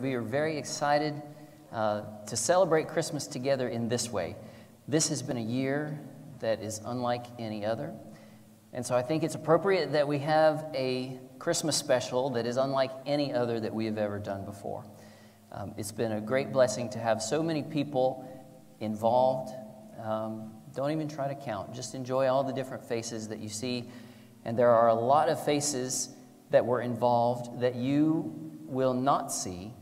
We are very excited uh, to celebrate Christmas together in this way. This has been a year that is unlike any other. And so I think it's appropriate that we have a Christmas special that is unlike any other that we have ever done before. Um, it's been a great blessing to have so many people involved. Um, don't even try to count, just enjoy all the different faces that you see. And there are a lot of faces that were involved that you will not see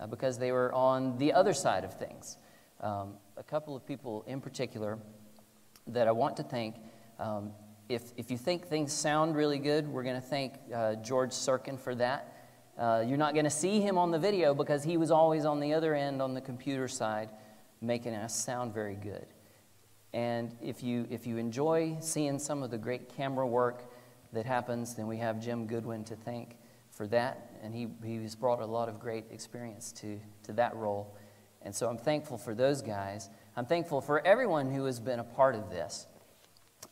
uh, because they were on the other side of things. Um, a couple of people in particular that I want to thank. Um, if, if you think things sound really good, we're going to thank uh, George Sirkin for that. Uh, you're not going to see him on the video because he was always on the other end on the computer side making us sound very good. And if you, if you enjoy seeing some of the great camera work that happens, then we have Jim Goodwin to thank for that. And he, he's brought a lot of great experience to, to that role. And so I'm thankful for those guys. I'm thankful for everyone who has been a part of this.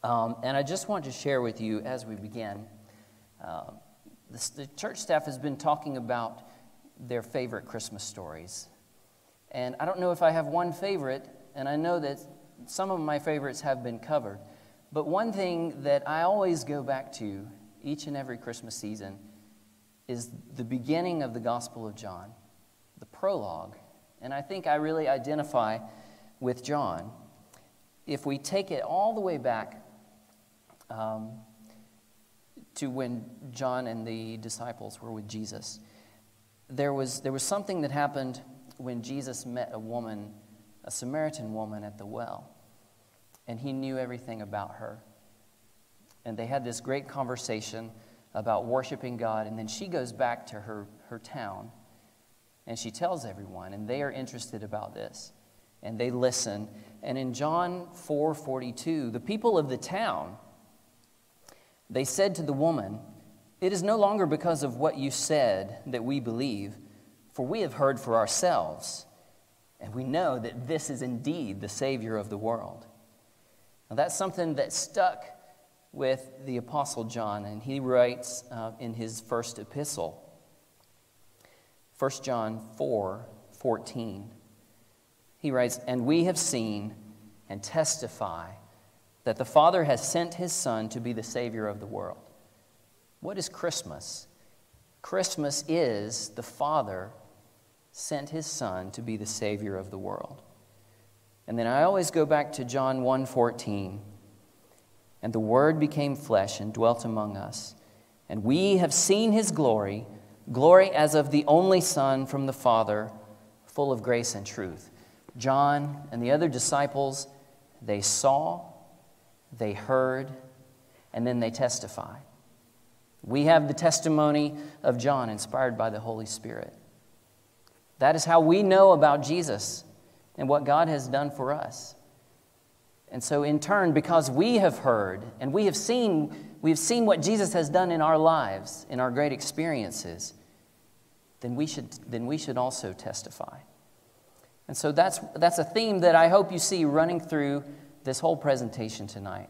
Um, and I just want to share with you as we begin. Uh, the, the church staff has been talking about their favorite Christmas stories. And I don't know if I have one favorite, and I know that some of my favorites have been covered. But one thing that I always go back to each and every Christmas season is the beginning of the Gospel of John, the prologue. And I think I really identify with John. If we take it all the way back um, to when John and the disciples were with Jesus, there was, there was something that happened when Jesus met a woman, a Samaritan woman at the well, and he knew everything about her. And they had this great conversation about worshiping God, and then she goes back to her, her town and she tells everyone, and they are interested about this. And they listen. And in John 4 42, the people of the town, they said to the woman, It is no longer because of what you said that we believe for we have heard for ourselves, and we know that this is indeed the Savior of the world. Now, that's something that stuck with the Apostle John, and he writes uh, in his first epistle, 1 John 4 14. He writes, And we have seen and testify that the Father has sent his Son to be the Savior of the world. What is Christmas? Christmas is the Father sent his son to be the savior of the world. And then I always go back to John 1:14. And the word became flesh and dwelt among us, and we have seen his glory, glory as of the only son from the Father, full of grace and truth. John and the other disciples, they saw, they heard, and then they testify. We have the testimony of John inspired by the Holy Spirit. That is how we know about Jesus and what God has done for us. And so, in turn, because we have heard and we have seen, we have seen what Jesus has done in our lives, in our great experiences, then we should, then we should also testify. And so that's, that's a theme that I hope you see running through this whole presentation tonight.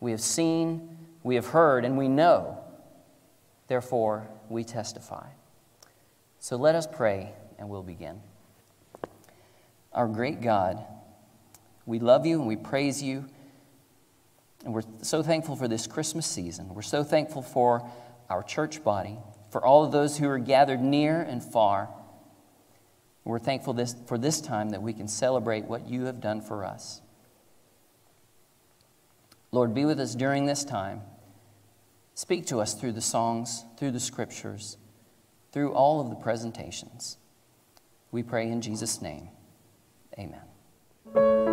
We have seen, we have heard, and we know. Therefore, we testify. So let us pray and we'll begin. Our great God, we love you and we praise you. And we're so thankful for this Christmas season. We're so thankful for our church body, for all of those who are gathered near and far. We're thankful this, for this time that we can celebrate what you have done for us. Lord, be with us during this time. Speak to us through the songs, through the scriptures, through all of the presentations. We pray in Jesus' name. Amen.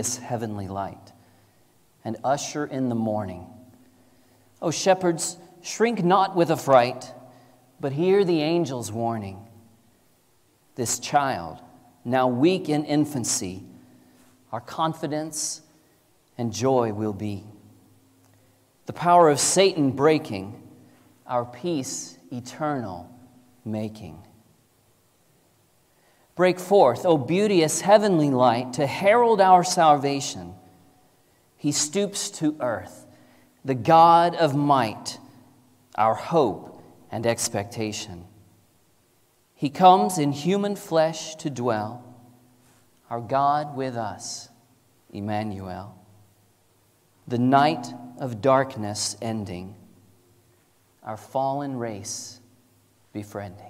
Beauteous heavenly light, and usher in the morning. O shepherds, shrink not with affright, but hear the angel's warning. This child, now weak in infancy, our confidence and joy will be. The power of Satan breaking, our peace eternal making. Break forth, O beauteous heavenly light, to herald our salvation. He stoops to earth, the God of might, our hope and expectation. He comes in human flesh to dwell, our God with us, Emmanuel. The night of darkness ending, our fallen race befriending.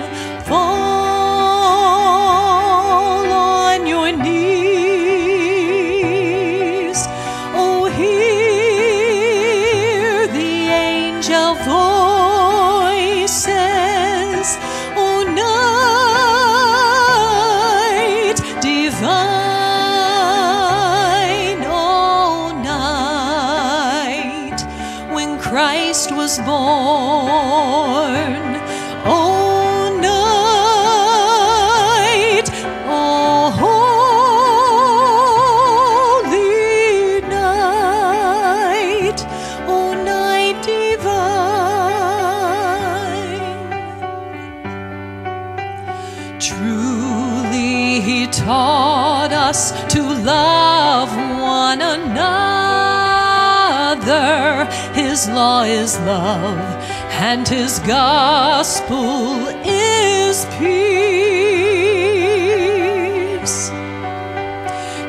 His law is love, and His gospel is peace.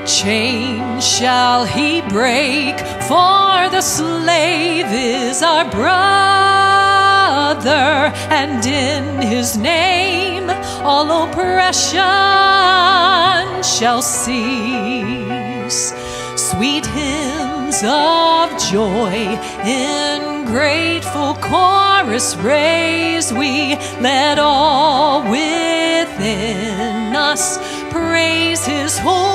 Chain shall he break, for the slave is our brother, and in his name all oppression shall cease. Sweet of joy in grateful chorus raise we, let all within us praise his holy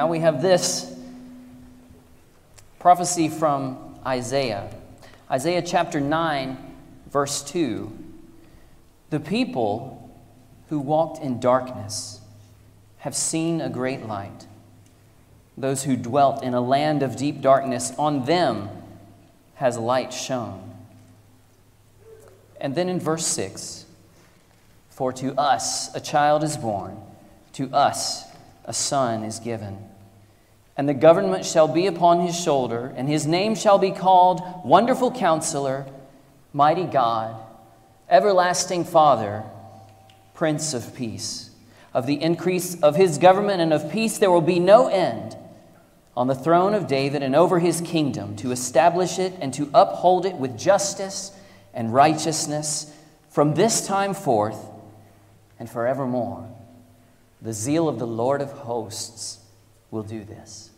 now we have this prophecy from Isaiah. Isaiah chapter 9, verse 2. The people who walked in darkness have seen a great light. Those who dwelt in a land of deep darkness, on them has light shone. And then in verse 6 For to us a child is born, to us a son is given. And the government shall be upon his shoulder, and his name shall be called Wonderful Counselor, Mighty God, Everlasting Father, Prince of Peace. Of the increase of his government and of peace there will be no end on the throne of David and over his kingdom to establish it and to uphold it with justice and righteousness from this time forth and forevermore. The zeal of the Lord of hosts will do this.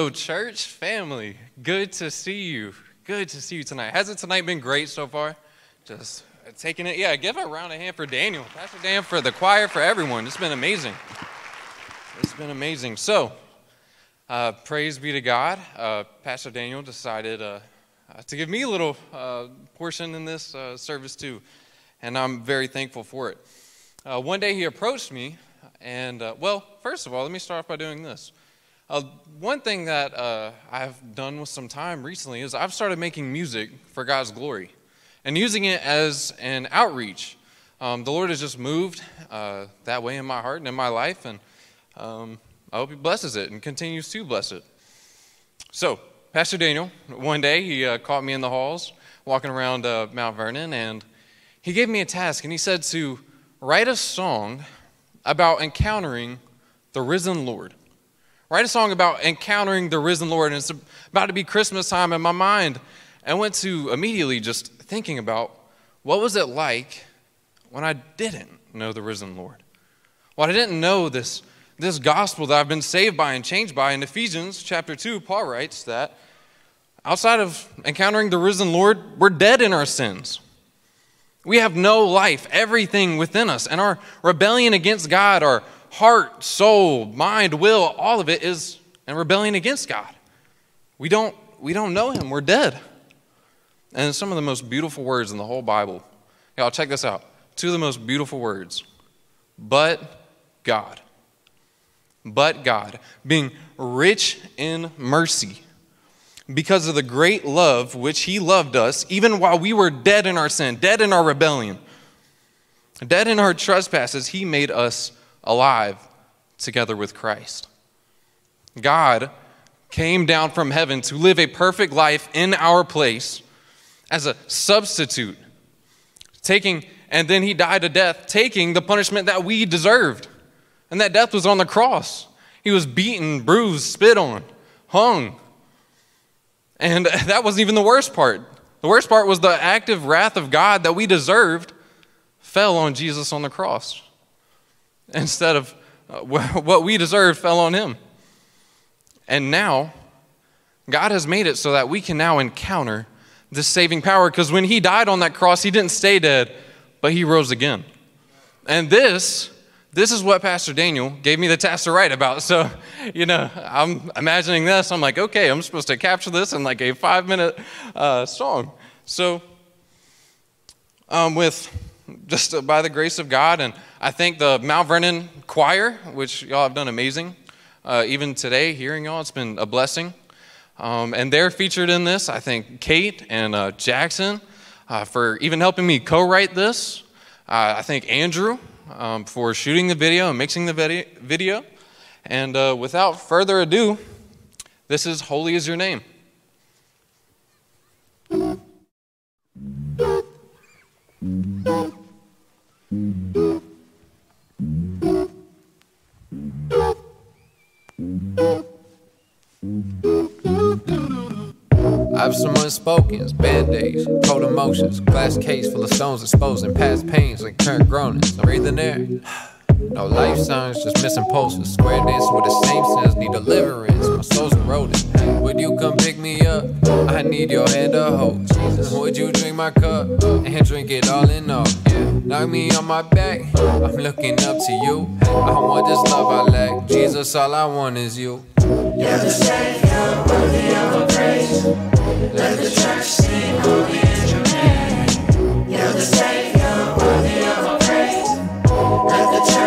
Hello, church family. Good to see you. Good to see you tonight. Hasn't tonight been great so far? Just taking it. Yeah, give a round of hand for Daniel, Pastor Dan, for the choir, for everyone. It's been amazing. It's been amazing. So, uh, praise be to God. Uh, Pastor Daniel decided uh, uh to give me a little uh, portion in this uh, service too, and I'm very thankful for it. one day he approached me, and well, first of all, let me start off by doing this. Uh, one thing that uh, I've done with some time recently is I've started making music for God's glory and using it as an outreach. Um, the Lord has just moved uh, that way in my heart and in my life, and um, I hope He blesses it and continues to bless it. So, Pastor Daniel, one day he uh, caught me in the halls walking around uh, Mount Vernon, and he gave me a task, and he said to write a song about encountering the risen Lord. Write a song about encountering the risen Lord, and it's about to be Christmas time in my mind. I went to immediately just thinking about what was it like when I didn't know the risen Lord? When I didn't know this, this gospel that I've been saved by and changed by. In Ephesians chapter 2, Paul writes that outside of encountering the risen Lord, we're dead in our sins. We have no life, everything within us, and our rebellion against God, our heart, soul, mind, will, all of it is in rebellion against God. We don't, we don't know Him, we're dead. And some of the most beautiful words in the whole Bible. Y'all, check this out. Two of the most beautiful words. But God. But God. Being rich in mercy because of the great love which He loved us, even while we were dead in our sin, dead in our rebellion, dead in our trespasses, He made us alive together with Christ. God came down from heaven to live a perfect life in our place as a substitute, taking, and then he died a death, taking the punishment that we deserved. And that death was on the cross. He was beaten, bruised, spit on, hung. And that wasn't even the worst part. The worst part was the active wrath of God that we deserved fell on Jesus on the cross instead of uh, what we deserved fell on him. And now, God has made it so that we can now encounter this saving power because when he died on that cross, he didn't stay dead, but he rose again. And this, this is what Pastor Daniel gave me the task to write about. So, you know, I'm imagining this. I'm like, okay, I'm supposed to capture this in like a five minute uh, song. So, um, with just by the grace of God. And I thank the Mount Vernon choir, which y'all have done amazing, uh, even today, hearing y'all, it's been a blessing. Um, and they're featured in this. I think Kate and uh, Jackson uh, for even helping me co write this. Uh, I think Andrew um, for shooting the video and mixing the video. And uh, without further ado, this is Holy is Your Name. I have some unspokens, band-aids, cold emotions, glass case full of stones exposing past pains like current groanings. I'm breathing air. No life signs, just missing pulses. Square dance with the same sense, need deliverance. My soul's eroding. Would you come pick me up? I need your hand to hold. Would you drink my cup and drink it all in all? Knock me on my back. I'm looking up to you. I want this love I lack. Jesus, all I want is you. You're the Savior, worthy of our praise. Let the church sing, holy is your name. You're the Savior, worthy of our praise. Let the church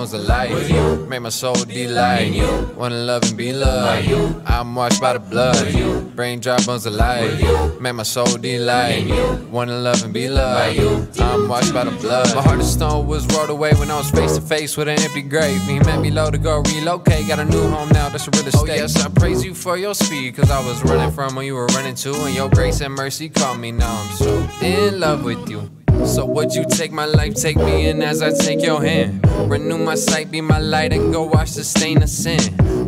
bones to life. Make my soul delight. Wanna love and be loved. I'm washed by the blood. Bring dry bones life. Make my soul delight. Wanna love and be loved. I'm washed by the blood. My heart of stone was rolled away when I was face to face with an empty grave. He met me low to go relocate. Got a new home now, that's a real oh, estate. Oh yes, I praise you for your speed. Cause I was running from when you were running to. And your grace and mercy called me. Now I'm so in love with you. So would you take my life, take me in as I take your hand? Renew my sight, be my light, and go wash the stain of sin.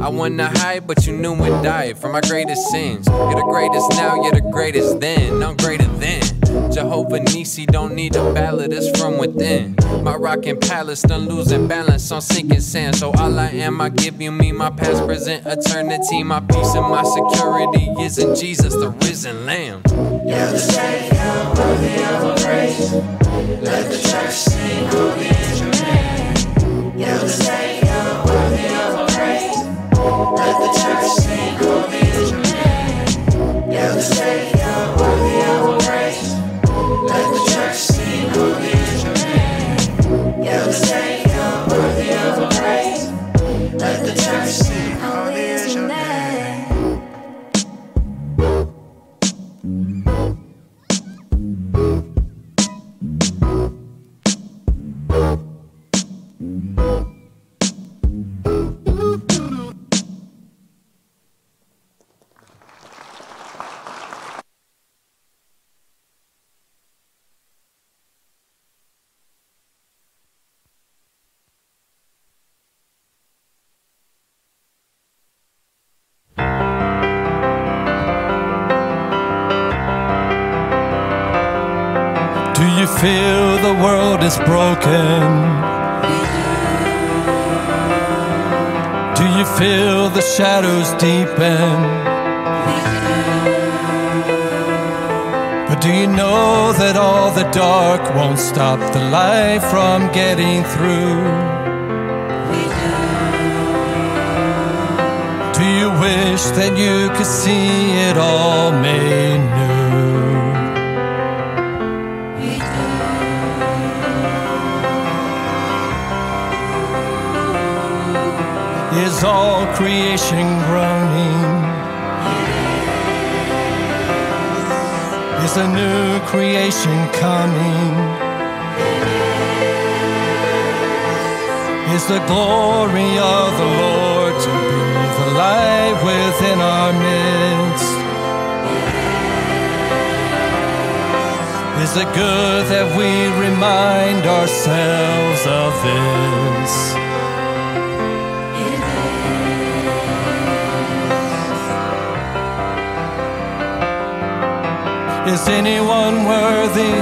I wanna hide, but you knew and died for my greatest sins. You're the greatest now, you're the greatest then. I'm greater than. Jehovah Nissi don't need a ballad, it's from within. My rockin' palace done losing balance on sinking sand. So all I am, I give you me, my past, present, eternity. My peace and my security is in Jesus, the risen Lamb. You're the Savior, worthy of our praise. Let the church sing, holy is your name. You're the Savior, worthy of our praise. Let the church sing, holy is your name. You're the Savior, world is broken? Do you feel the shadows deepen? But do you know that all the dark won't stop the light from getting through? Do you wish that you could see it all made new? Is all creation groaning? Is a new creation coming? Is the glory of the Lord to breathe alive within our midst? Is it good that we remind ourselves of this? Is anyone worthy?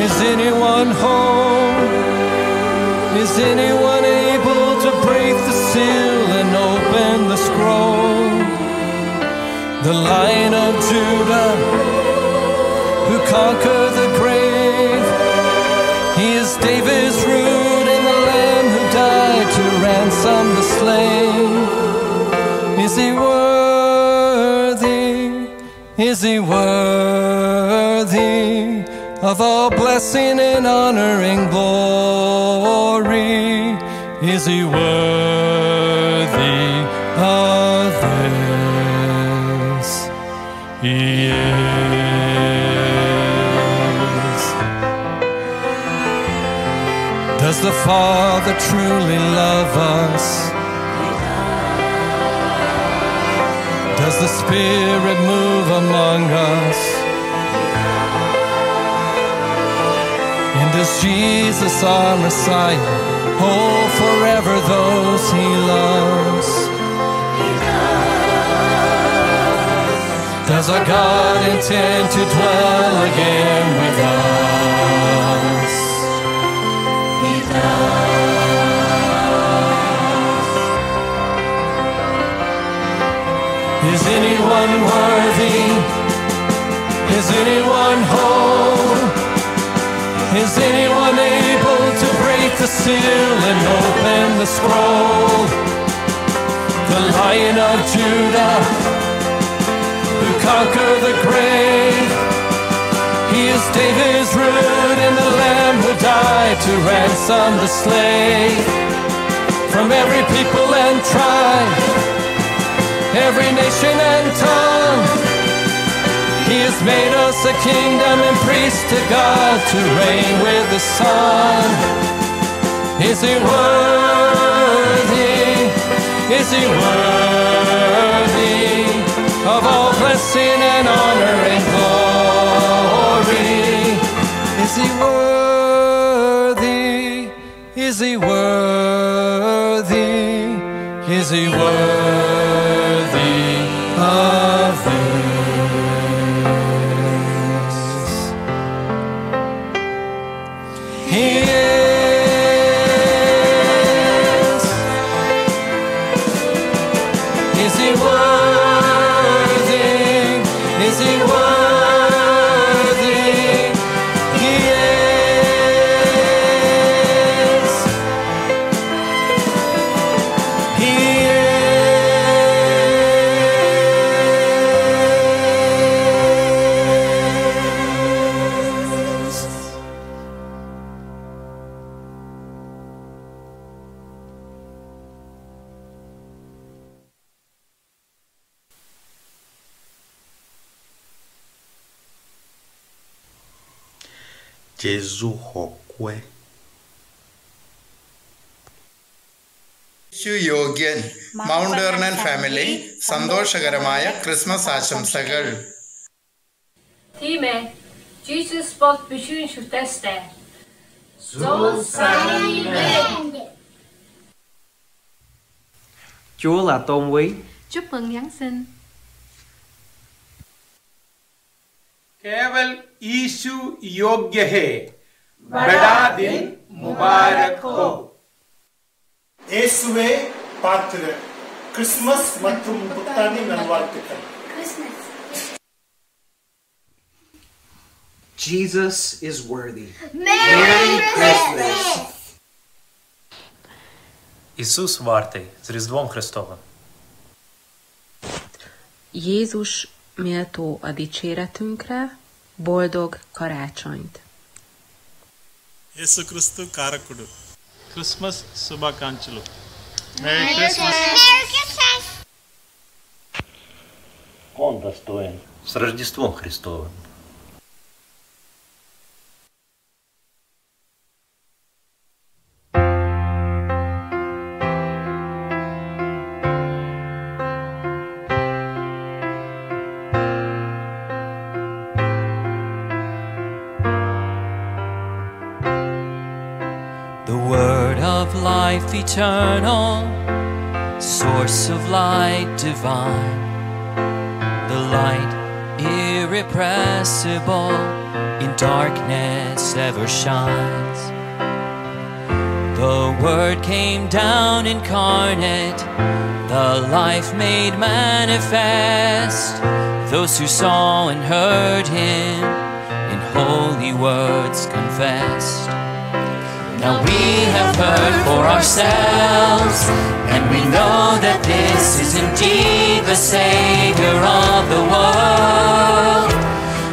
Is anyone whole? Is anyone able to break the seal and open the scroll? The Lion of Judah, who conquered the grave, he is David's root and the Lamb who died to ransom the slave. Is he worthy of all blessing and honor and glory? Is he worthy of this? He is. Does the Father truly love us? The Spirit move among us? And does Jesus, our Messiah, hold forever those he loves? Does our God intend to dwell again with us? Is anyone worthy? Is anyone whole? Is anyone able to break the seal and open the scroll? The Lion of Judah, who conquered the grave. He is David's root and the Lamb who died to ransom the slave from every people and tribe every nation and tongue. He has made us a kingdom and priests to God to reign with the Son. Is he worthy? Is he worthy of all blessing and honor and glory? Is he worthy? Is he worthy? Is he worthy of this? Jesu xɔkɔe. യേശു യോഗ്യൻ mount എർണൻ family സന്തോഷകരമായ Christmas ആശംസകൾ Time, Jesus spot beskyttelse. Så sang vi. Chúa là tôn quý. Chúc mừng Giáng sinh. केवल ईशु योग्य है बड़ा दिन मुबारक हो पात्र क्रिसमस ಕ್ರಿಸ್ಮಸ್ ಮತ್ತು ಪುತ್ತಾನಿ ನಲ್ವಾರ್ತಿಕ Jesus is worthy. Merry, Merry Christmas! Ісус вартий з Різдвом Христовим. Єзуш méltó a dicséretünkre, boldog karácsonyt. యేసుక్రీస్తు కారకుడు క్రిస్మస్ శుభాకాంక్షలు Merry Christmas! Он достоин. С Рождеством Христовым. Light irrepressible in darkness ever shines. The word came down incarnate, the life made manifest. Those who saw and heard him in holy words confessed. Now we have heard for ourselves, and we know that this is indeed the Savior of the world,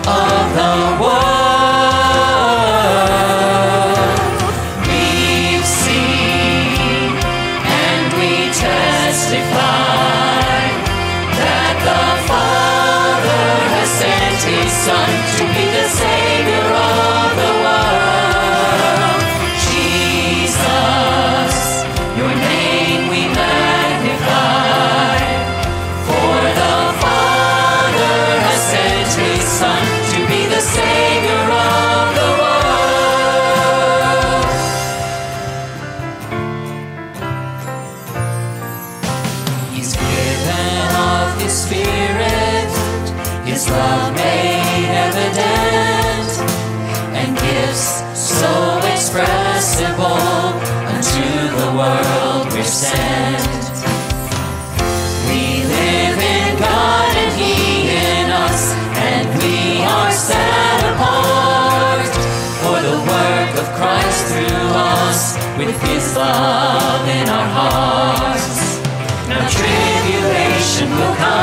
of the world. Love in our hearts. Now tribulation will come,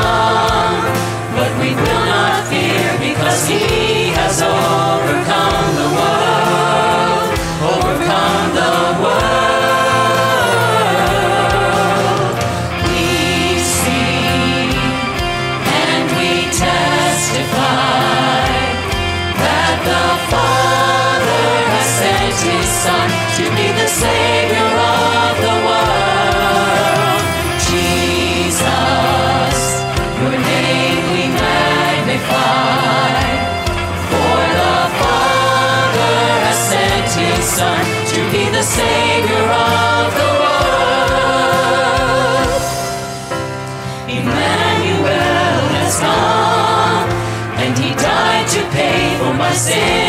my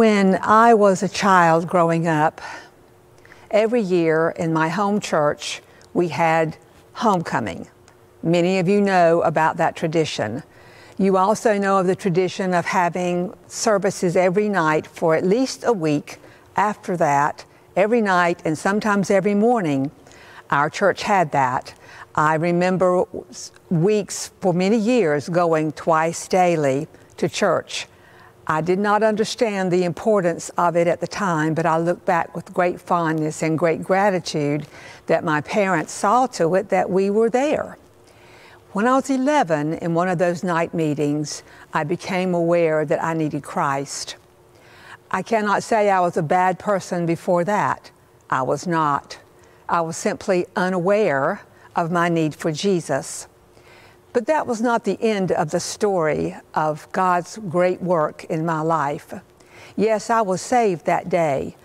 When I was a child growing up, every year in my home church, we had homecoming. Many of you know about that tradition. You also know of the tradition of having services every night for at least a week. After that, every night and sometimes every morning, our church had that. I remember weeks for many years going twice daily to church. I did not understand the importance of it at the time, but I look back with great fondness and great gratitude that my parents saw to it that we were there. When I was 11, in one of those night meetings, I became aware that I needed Christ. I cannot say I was a bad person before that. I was not. I was simply unaware of my need for Jesus. But that was not the end of the story of God's great work in my life. Yes, I was saved that day,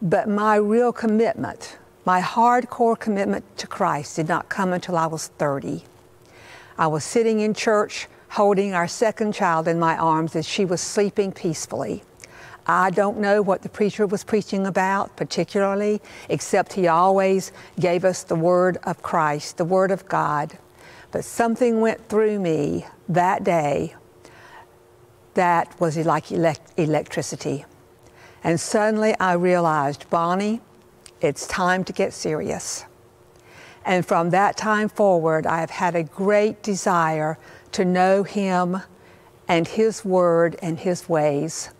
but my real commitment, my hardcore commitment to Christ, did not come until I was 30. I was sitting in church holding our second child in my arms as she was sleeping peacefully. I don't know what the preacher was preaching about particularly, except he always gave us the word of Christ, the word of God. But something went through me that day that was like elect- electricity. And suddenly I realized, Bonnie, it's time to get serious. And from that time forward, I have had a great desire to know Him and His Word and His ways.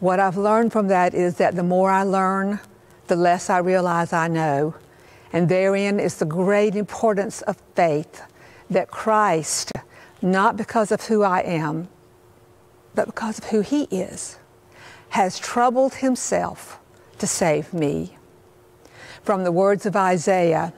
What I've learned from that is that the more I learn, the less I realize I know. And therein is the great importance of faith that Christ, not because of who I am, but because of who He is, has troubled Himself to save me. From the words of Isaiah,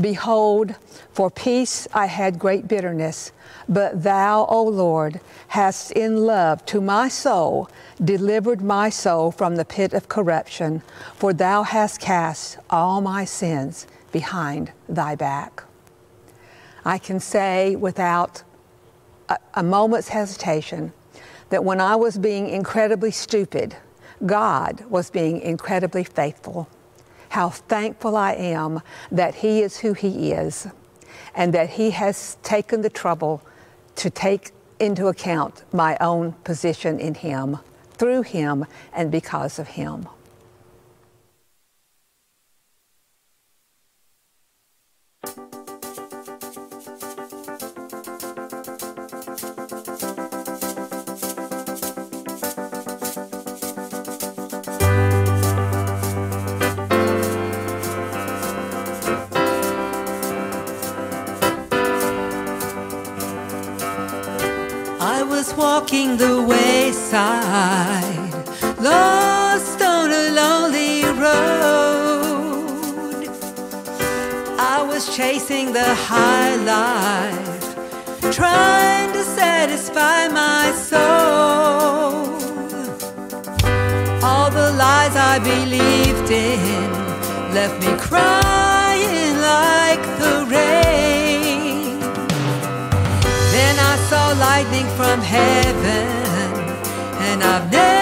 Behold, for peace I had great bitterness, but thou, O Lord, hast in love to my soul delivered my soul from the pit of corruption, for thou hast cast all my sins behind thy back. I can say without a, a moment's hesitation that when I was being incredibly stupid, God was being incredibly faithful how thankful I am that He is who He is and that He has taken the trouble to take into account my own position in Him, through Him, and because of Him. Walking the wayside, lost on a lonely road. I was chasing the high life, trying to satisfy my soul. All the lies I believed in left me crying like the rain. Saw lightning from heaven, and I've never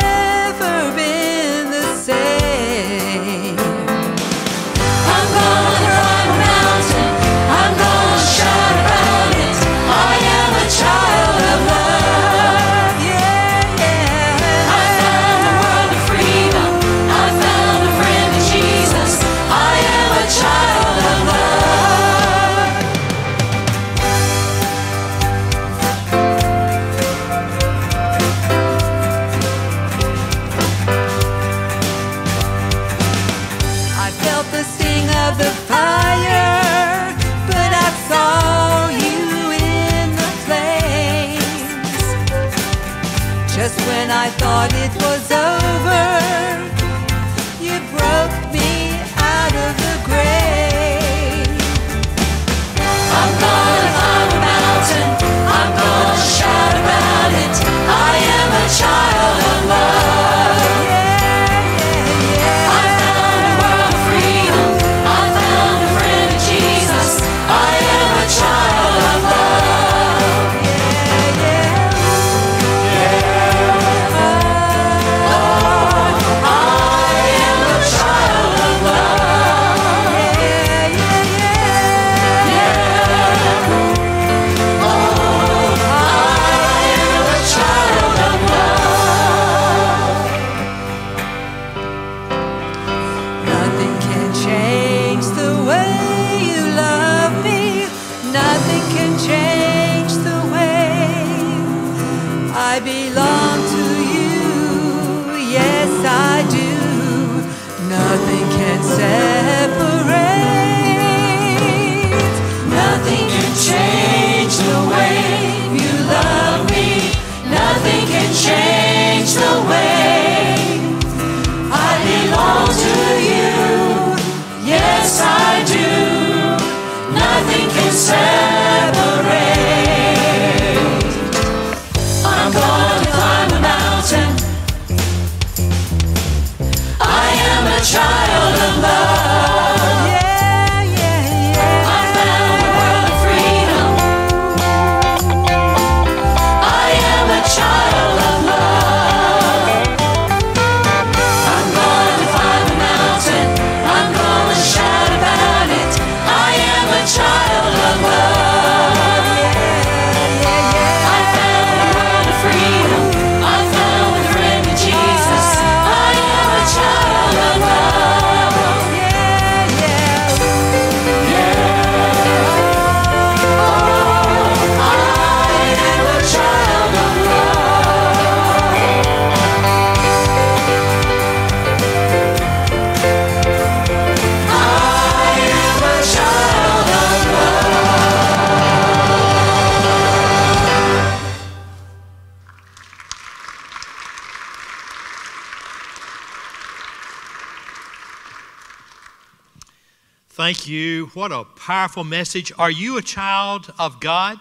Thank you. What a powerful message. Are you a child of God?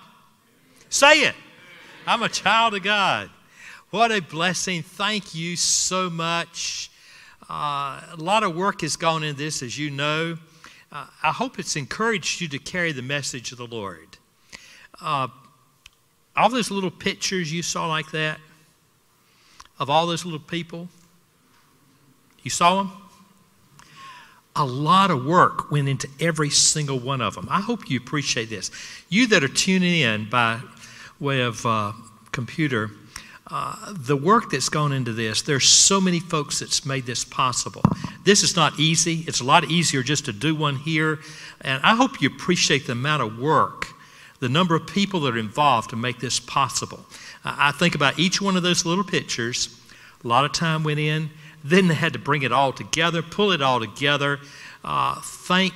Say it. I'm a child of God. What a blessing. Thank you so much. Uh, a lot of work has gone into this, as you know. Uh, I hope it's encouraged you to carry the message of the Lord. Uh, all those little pictures you saw like that of all those little people, you saw them? A lot of work went into every single one of them. I hope you appreciate this. You that are tuning in by way of uh, computer, uh, the work that's gone into this, there's so many folks that's made this possible. This is not easy. It's a lot easier just to do one here. And I hope you appreciate the amount of work, the number of people that are involved to make this possible. I I think about each one of those little pictures. A lot of time went in. Then they had to bring it all together, pull it all together. Uh, thank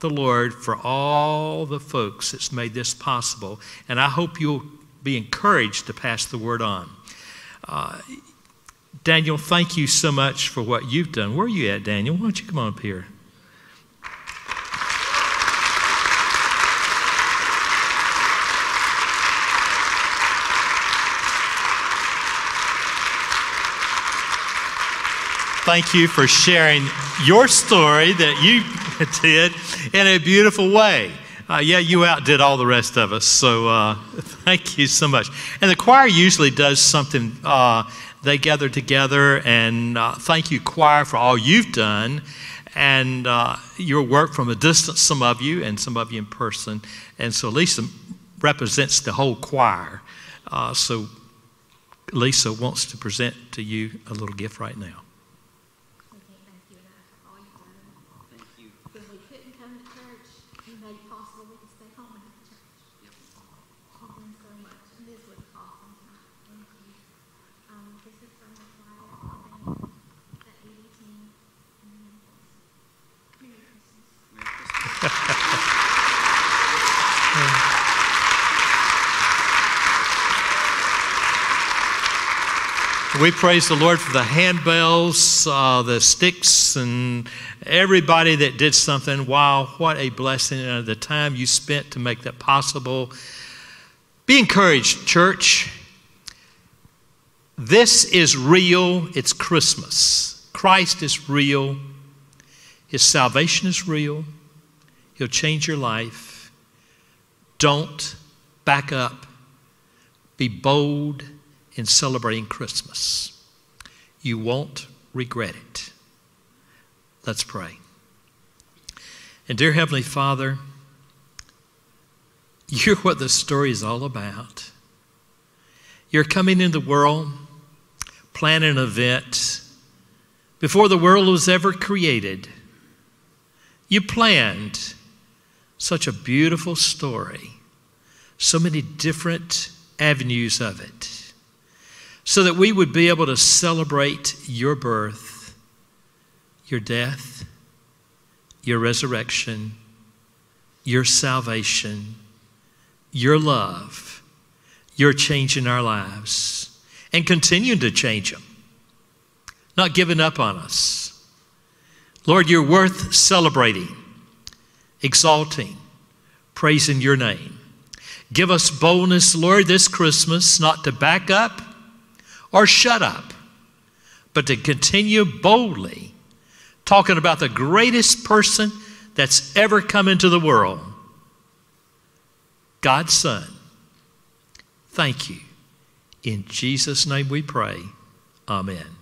the Lord for all the folks that's made this possible. And I hope you'll be encouraged to pass the word on. Uh, Daniel, thank you so much for what you've done. Where are you at, Daniel? Why don't you come on up here? Thank you for sharing your story that you did in a beautiful way. Uh, yeah, you outdid all the rest of us, so uh, thank you so much. And the choir usually does something, uh, they gather together, and uh, thank you, choir, for all you've done and uh, your work from a distance, some of you, and some of you in person. And so Lisa represents the whole choir. Uh, so Lisa wants to present to you a little gift right now. When we couldn't come to church, you made it possible we could stay home and have church. You've done so much, and this was awesome tonight. Thank you. Um, this is from the choir, band, the AD team, and the Memphis. Merry Christmas. We praise the Lord for the handbells, uh, the sticks, and everybody that did something. Wow, what a blessing. Uh, the time you spent to make that possible. Be encouraged, church. This is real. It's Christmas. Christ is real. His salvation is real. He'll change your life. Don't back up. Be bold in celebrating Christmas. You won't regret it. Let's pray. And dear Heavenly Father, you're what the story is all about. You're coming into the world, planning an event before the world was ever created. You planned such a beautiful story, so many different avenues of it, so that we would be able to celebrate your birth, your death, your resurrection, your salvation, your love, your change in our lives, and continuing to change them, not giving up on us. Lord, you're worth celebrating, exalting, praising your name. Give us boldness, Lord, this Christmas, not to back up or shut up, but to continue boldly talking about the greatest person that's ever come into the world God's Son. Thank you. In Jesus' name we pray. Amen.